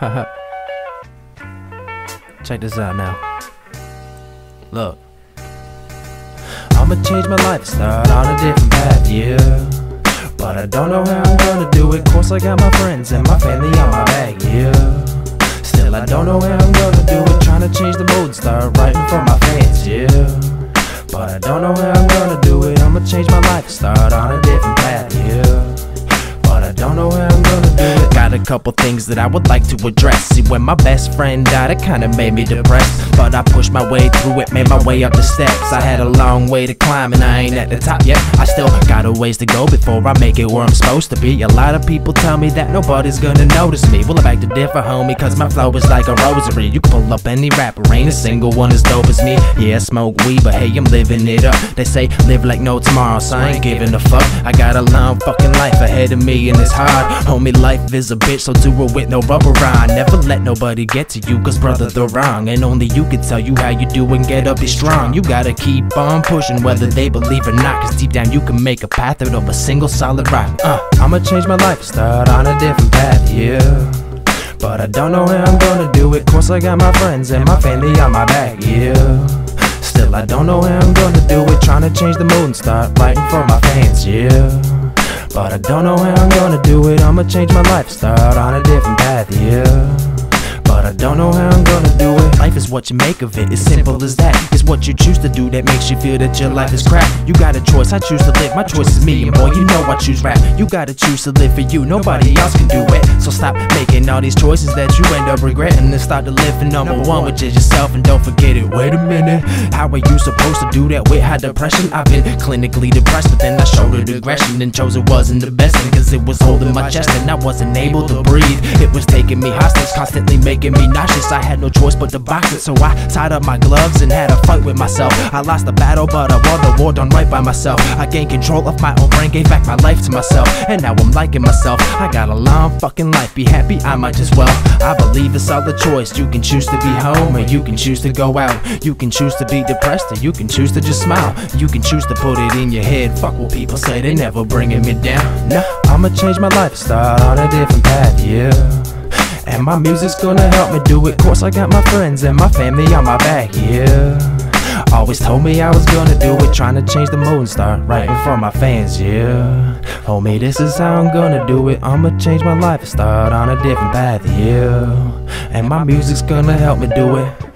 Check this out now. Look. I'ma change my life, start on a different path, yeah. But I don't know how I'm gonna do it. Course, I got my friends and my family on my back, yeah. Still, I don't know how I'm gonna do it. Trying to change the mood, start writing for my fans, yeah. But I don't know how couple things that I would like to address. See, when my best friend died, it kinda made me depressed. But I pushed my way through it, made my way up the steps. I had a long way to climb, and I ain't at the top yet. I still got a ways to go before I make it where I'm supposed to be. A lot of people tell me that nobody's gonna notice me. Well, I beg to differ, homie, cause my flow is like a rosary. You can pull up any rapper, ain't a single one as dope as me. Yeah, I smoke weed, but hey, I'm living it up. They say live like no tomorrow, so I ain't giving a fuck. I got a long fucking life ahead of me, and it's hard. Homie, life is a bitch, so do it with no rubber on. Never let nobody get to you, cause brother, they're wrong. And only you can tell you how you do and get up, be strong. You gotta keep on pushing, whether they believe or not, cause deep down you can make a path out of a single solid rock. Uh, I'ma change my life, start on a different path, yeah. But I don't know how I'm gonna do it. Course, I got my friends and my family on my back, yeah. Still, I don't know how I'm gonna do it. Trying to change the mood and start writing for my fans, yeah. But I don't know how I'm gonna do it. I'ma change my life, start on a different path, yeah. But I don't know how I'm gonna do it. Life is what you make of it, as simple as that. It's what you choose to do that makes you feel that your life is crap. You got a choice, I choose to live. My choice is me, and boy, you know I choose rap. You gotta choose to live for you, nobody else can do it. So stop making all these choices that you end up regretting and start to live for number one, which is yourself. And don't forget it. Wait a minute, how are you supposed to do that with high depression? I've been clinically depressed, but then I showed it aggression and chose it wasn't the best thing, cause it was holding my chest and I wasn't able to breathe. It was taking me hostage, constantly making me nauseous. I had no choice but to so I tied up my gloves and had a fight with myself. I lost the battle, but I won the war done right by myself. I gained control of my own brain, gave back my life to myself, and now I'm liking myself. I got a long fucking life, be happy, I might as well. I believe it's all the choice. You can choose to be home, or you can choose to go out. You can choose to be depressed, or you can choose to just smile. You can choose to put it in your head. Fuck what people say, they never bringing me down. Nah, I'ma change my life, start on a different path, yeah. And my music's gonna help me do it. Course, I got my friends and my family on my back, yeah. Always told me I was gonna do it, trying to change the mood and start writing for my fans, yeah. Homie, this is how I'm gonna do it. I'ma change my life and start on a different path, yeah. And my music's gonna help me do it.